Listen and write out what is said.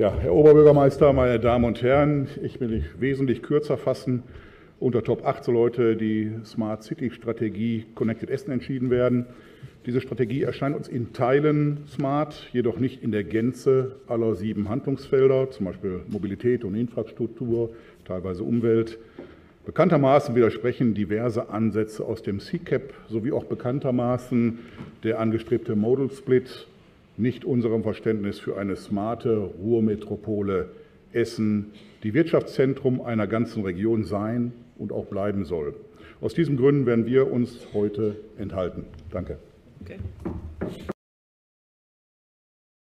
Ja, Herr Oberbürgermeister, meine Damen und Herren, ich will mich wesentlich kürzer fassen. Unter Top 8 soll heute die Smart City Strategie Connected Essen entschieden werden. Diese Strategie erscheint uns in Teilen smart, jedoch nicht in der Gänze aller sieben Handlungsfelder, zum Beispiel Mobilität und Infrastruktur, teilweise Umwelt. Bekanntermaßen widersprechen diverse Ansätze aus dem CCAP sowie auch bekanntermaßen der angestrebte Modal Split nicht unserem Verständnis für eine smarte Ruhrmetropole Essen, die Wirtschaftszentrum einer ganzen Region sein und auch bleiben soll. Aus diesen Gründen werden wir uns heute enthalten. Danke. Okay.